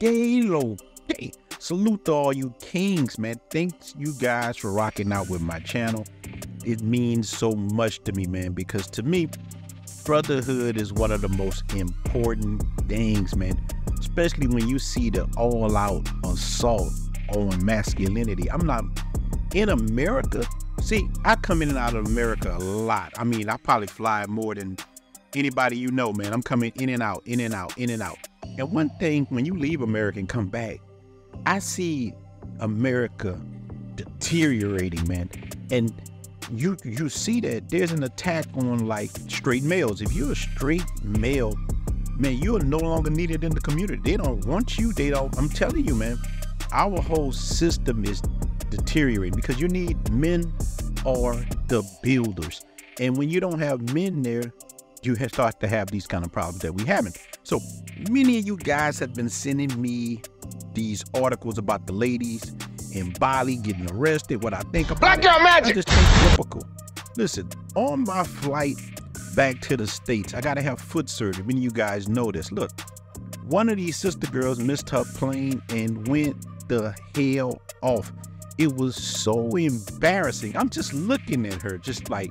Galo. Hey, salute to all you kings, man. Thanks you guys for rocking out with my channel. It means so much to me, man, because to me, brotherhood is one of the most important things, man. Especially when you see the all out assault on masculinity. I'm not in America. See, I come in and out of America a lot. I mean, I probably fly more than anybody you know, man. I'm coming in and out, in and out, in and out. And one thing, when you leave America and come back, I see America deteriorating, man. And you you see that there's an attack on like straight males. If you're a straight male, man, you're no longer needed in the community. They don't want you. They don't. I'm telling you, man, our whole system is deteriorating because you need men or the builders. And when you don't have men there, you start to have these kind of problems that we having. So many of you guys have been sending me these articles about the ladies in Bali getting arrested, what I think about Black Girl Magic. I just think typical. Listen, on my flight back to the States, I gotta have foot surgery. Many of you guys know this. Look, one of these sister girls missed her plane and went the hell off. It was so embarrassing. I'm just looking at her, just like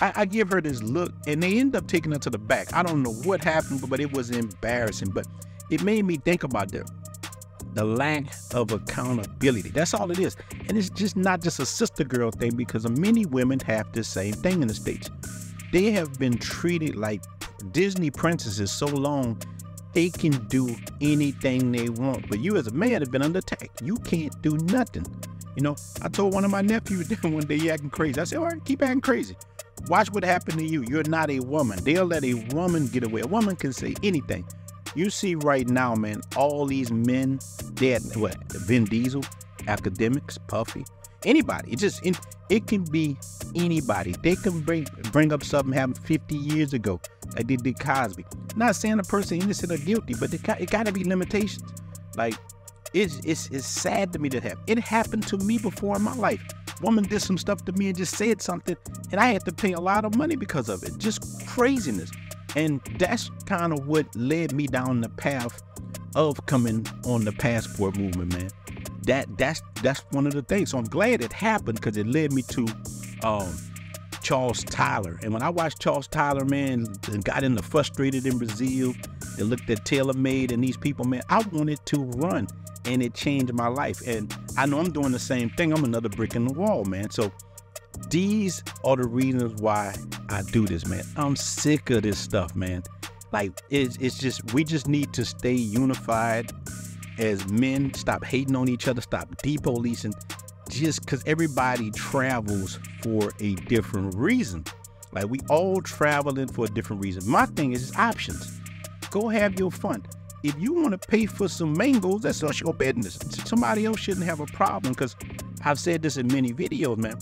I, I, give her this look, and they end up taking her to the back. I don't know what happened, but it was embarrassing. But it made me think about the the lack of accountability. That's all it is. And it's just not just a sister girl thing because many women have the same thing in the States. They have been treated like Disney princesses so long they can do anything they want. But you as a man have been under attack. You can't do nothing. You know, I told one of my nephews one day he acting crazy. I said, all right, keep acting crazy. Watch what happened to you. You're not a woman. They'll let a woman get away. A woman can say anything. You see right now, man, all these men, dead. what, Vin Diesel, academics, Puffy, anybody. It just, it, can be anybody. They can bring bring up something happened 50 years ago. I did the Cosby. Not saying a person innocent or guilty, but it got, it got to be limitations. Like, it's, it's, it's sad to me that happened. It happened to me before in my life. Woman did some stuff to me and just said something, and I had to pay a lot of money because of it. Just craziness. And that's kind of what led me down the path of coming on the passport movement, man. That that's that's one of the things. So I'm glad it happened because it led me to um, Charles Tyler. And when I watched Charles Tyler, man, and got into frustrated in Brazil, and looked at TaylorMade and these people, man, I wanted to run and it changed my life. And I know I'm doing the same thing. I'm another brick in the wall, man. So these are the reasons why I do this, man. I'm sick of this stuff, man. Like it's it's just we just need to stay unified as men. Stop hating on each other. Stop depolicing. Just because everybody travels for a different reason. Like we all traveling for a different reason. My thing is options. Go have your fun. If you want to pay for some mangoes, that's your business. Somebody else shouldn't have a problem because I've said this in many videos, man.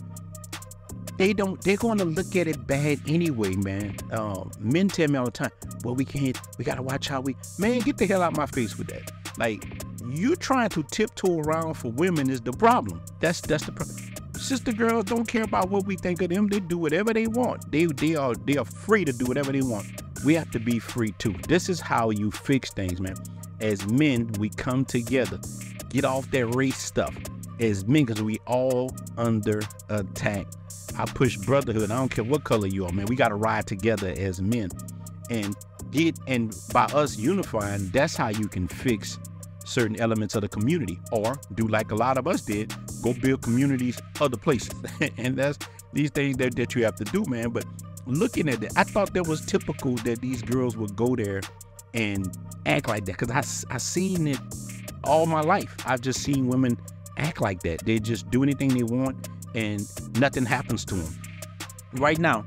They don't they're going to look at it bad anyway man. Um, men tell me all the time well we can't we gotta watch how we man get the hell out of my face with that. Like you trying to tiptoe around for women is the problem. That's that's the problem. Sister girls don't care about what we think of them. They do whatever they want. They they are they are free to do whatever they want we have to be free too this is how you fix things man as men we come together get off that race stuff as men because we all under attack I push brotherhood. I don't care what color you are, man. We got to ride together as men and get, and by us unifying, that's how you can fix certain elements of the community or do like a lot of us did, go build communities other places. and that's these things that, that you have to do, man. But looking at it, I thought that was typical that these girls would go there and act like that because I, I seen it all my life. I've just seen women act like that. They just do anything they want and nothing happens to them. Right now,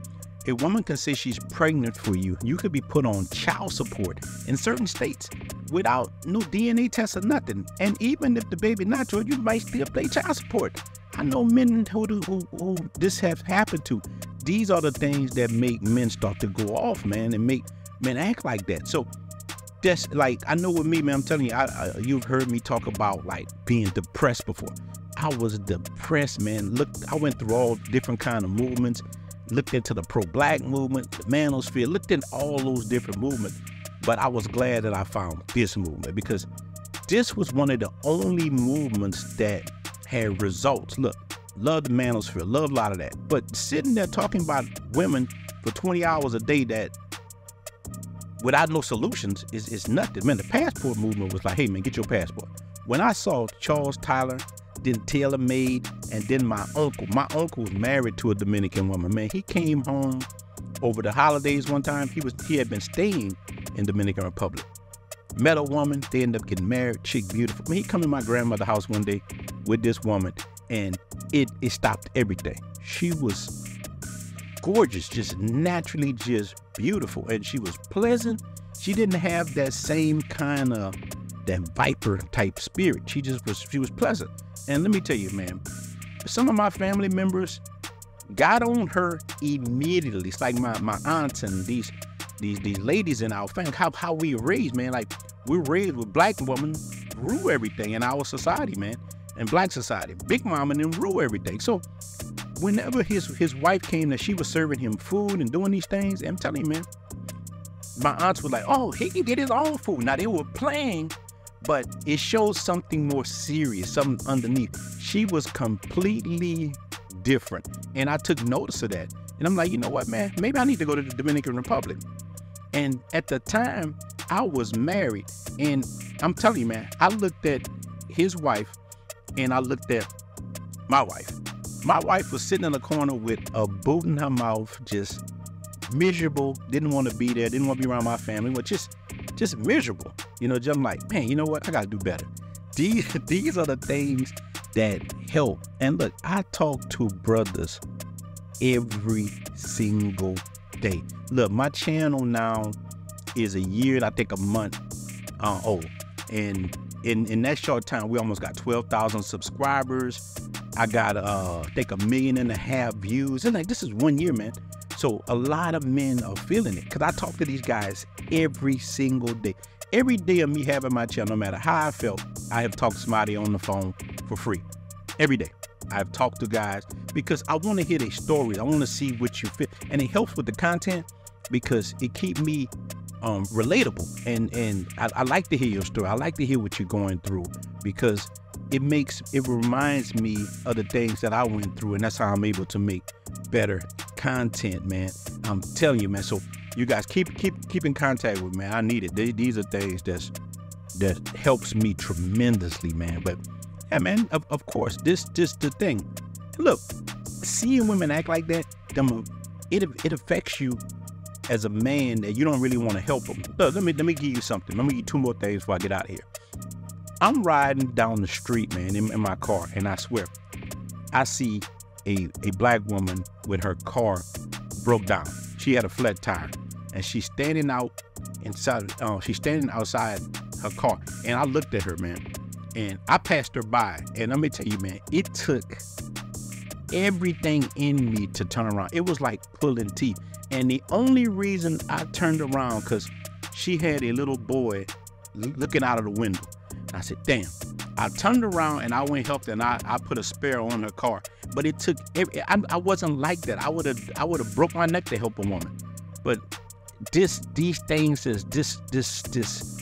a woman can say she's pregnant for you. You could be put on child support in certain states without no DNA test or nothing. And even if the baby not yours, you might still pay child support. I know men who, who, who this has happened to. These are the things that make men start to go off, man, and make men act like that. So that's like I know with me, man. I'm telling you, I, I, you've heard me talk about like being depressed before. I was depressed, man. Look, I went through all different kind of movements. Looked into the pro-black movement, the manosphere. Looked into all those different movements. But I was glad that I found this movement because this was one of the only movements that had results. Look, love the manosphere, love a lot of that. But sitting there talking about women for 20 hours a day that without no solutions is, is nothing. Man, the passport movement was like, hey man, get your passport. When I saw Charles Tyler, then Taylor Made, and then my uncle, my uncle was married to a Dominican woman. Man, he came home over the holidays one time. He was he had been staying in Dominican Republic. Met a woman, they ended up getting married, chick beautiful. I mean, he come in my grandmother's house one day with this woman, and it it stopped everything. She was gorgeous, just naturally just beautiful, and she was pleasant. She didn't have that same kind of that viper type spirit. She just was she was pleasant. And let me tell you, man, some of my family members got on her immediately. It's like my my aunts and these these these ladies in our family, how how we raised, man. Like we're raised with black women rule everything in our society, man. In black society. Big mama and them rule everything. So whenever his his wife came that she was serving him food and doing these things, I'm telling you, man, my aunts were like, oh, he can get his own food. Now they were playing, but it shows something more serious, something underneath. She was completely different. And I took notice of that. And I'm like, you know what, man? Maybe I need to go to the Dominican Republic. And at the time, I was married. And I'm telling you, man, I looked at his wife and I looked at my wife. My wife was sitting in the corner with a boot in her mouth, just miserable, didn't want to be there, didn't want to be around my family, but just just miserable. You know, just like, man, you know what? I gotta do better. These these are the things that help. And look, I talk to brothers every single day. Look, my channel now is a year, I think a month uh, old. And in, in that short time, we almost got 12,000 subscribers. I got, uh, I think, a million and a half views. And like, this is one year, man. So a lot of men are feeling it because I talk to these guys every single day. Every day of me having my channel, no matter how I felt, I have talked to somebody on the phone for free. Every day. I've talked to guys because I want to hear their stories. I want to see what you feel. And it helps with the content because it keep me um, relatable. And and I, I like to hear your story. I like to hear what you're going through because it makes it reminds me of the things that I went through, and that's how I'm able to make better content, man. I'm telling you, man. So you guys keep keep keep in contact with me. Man. I need it. These are things that's that helps me tremendously, man. But yeah, man, of, of course, this this the thing. Look, seeing women act like that, them, it it affects you as a man that you don't really want to help them. Look, let me let me give you something. Let me give you two more things before I get out here. I'm riding down the street, man, in, in my car, and I swear, I see a a black woman with her car broke down. She had a flat tire, and she's standing out inside. Uh, she's standing outside her car, and I looked at her, man and I passed her by. And let me tell you, man, it took everything in me to turn around. It was like pulling teeth. And the only reason I turned around because she had a little boy looking out of the window. And I said, damn. I turned around and I went helped and I, I put a spare on her car. But it took every, I, I wasn't like that. I would have I would have broke my neck to help a woman. But this these things is this this this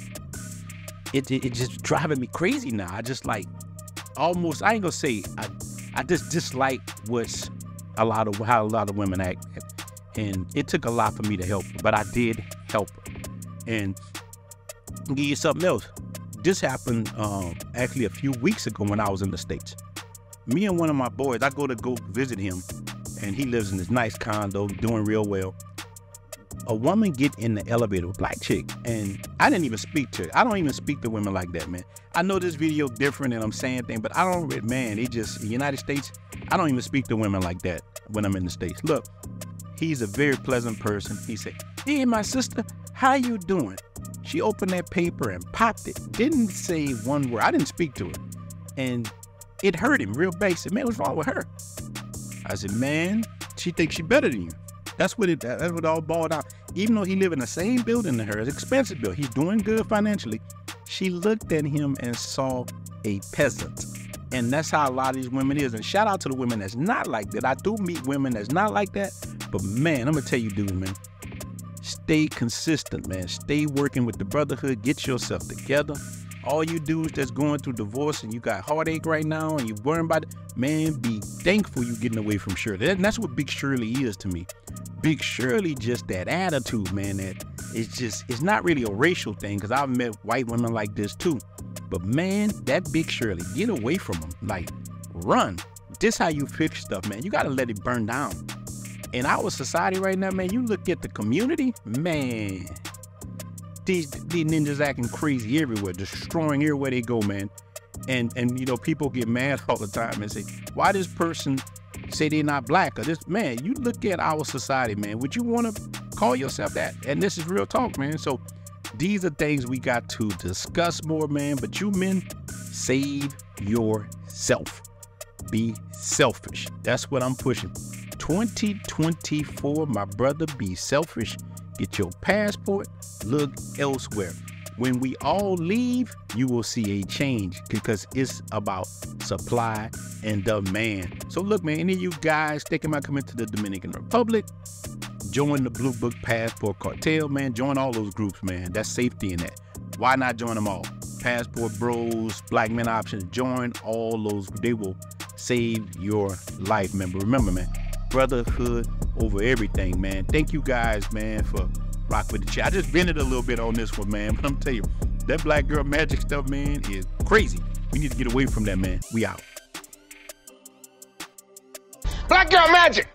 it, it, it just driving me crazy now. I just like almost I ain't gonna say I I just dislike what's a lot of how a lot of women act, and it took a lot for me to help her, but I did help her. And give you something else. This happened um, actually a few weeks ago when I was in the states. Me and one of my boys, I go to go visit him, and he lives in this nice condo, doing real well a woman get in the elevator, black chick, and I didn't even speak to her. I don't even speak to women like that, man. I know this video different and I'm saying things, but I don't, man, it just, United States, I don't even speak to women like that when I'm in the States. Look, he's a very pleasant person. He said, hey, my sister, how you doing? She opened that paper and popped it. Didn't say one word. I didn't speak to her. And it hurt him real basic. Man, what's wrong with her? I said, man, she thinks she better than you. That's what it. That's what it all boiled out. Even though he live in the same building as her, it's expensive building. He's doing good financially. She looked at him and saw a peasant. And that's how a lot of these women is. And shout out to the women that's not like that. I do meet women that's not like that. But man, I'm gonna tell you, dude, man, stay consistent, man. Stay working with the brotherhood. Get yourself together. all you dudes that's going through divorce and you got heartache right now and you're worrying about it, man, be thankful you're getting away from Shirley. And that's what Big Shirley is to me. Big Shirley just that attitude, man, that it's just it's not really a racial thing because I've met white women like this too. But man, that Big Shirley, get away from them. Like, run. This how you fix stuff, man. You gotta let it burn down. In our society right now, man, you look at the community, man. These these ninjas acting crazy everywhere, destroying everywhere they go, man. And and you know, people get mad all the time and say, why this person say they're not black or this man, you look at our society, man. Would you want to call yourself that? And this is real talk, man. So these are things we got to discuss more, man. But you men, save yourself. Be selfish. That's what I'm pushing. 2024, my brother, be selfish. Get your passport, look elsewhere. When we all leave, you will see a change because it's about supply and demand. So look, man, any of you guys thinking about coming to the Dominican Republic, join the Blue Book Passport Cartel, man. Join all those groups, man. That's safety in that. Why not join them all? Passport Bros, Black Men Options, join all those. They will save your life, man. But remember, man, brotherhood over everything, man. Thank you guys, man, for rock with the chat. I just vented a little bit on this one, man. But I'm telling you, that black girl magic stuff, man, is crazy. We need to get away from that, man. We out. Black girl magic.